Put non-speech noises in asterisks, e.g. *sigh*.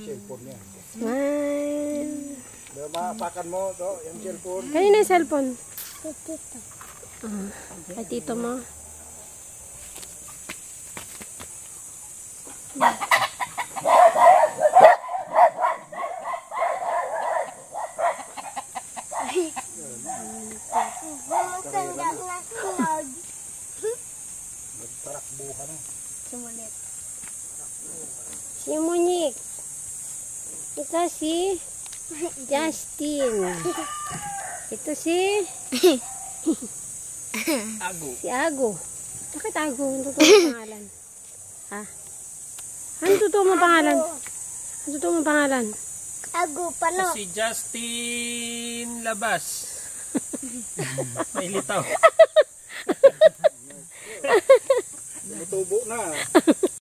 Cellphone niya. Smile. Diba, maapakan mo to, yung cellphone. Kanina yung cellphone? Ah, kay tito mo. Nagtarakbuhan na. Sumulit. Si Monique. Ito si Justin. Ito si Ago. si Ago. Bakit Ago? Ang totoo mo *laughs* pangalan? Ha? Ano totoo mo pangalan? Ano totoo mo pangalan? Ago, pano? Si Justin Labas. *laughs* May litaw. *laughs* Tubo na.